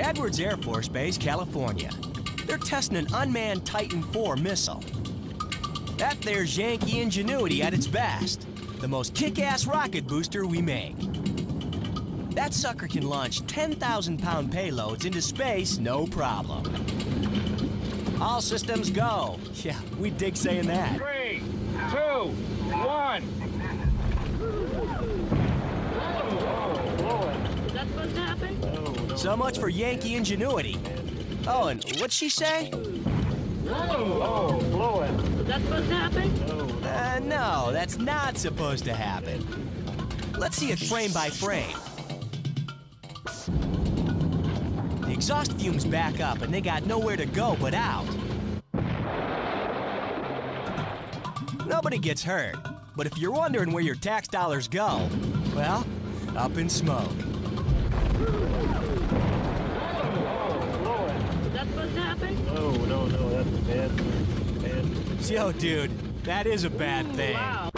Edwards Air Force Base, California. They're testing an unmanned Titan IV missile. That there's Yankee ingenuity at its best. The most kick-ass rocket booster we make. That sucker can launch 10,000 pound payloads into space, no problem. All systems go. Yeah, we dig saying that. Three, two, one. So much for Yankee ingenuity. Oh, and what'd she say? Is that supposed to happen? Uh, no, that's not supposed to happen. Let's see it frame by frame. The exhaust fumes back up and they got nowhere to go but out. Nobody gets hurt. But if you're wondering where your tax dollars go, well, up in smoke. No, no, no, that's a bad thing. Bad thing. Yo, dude, that is a bad thing. Wow.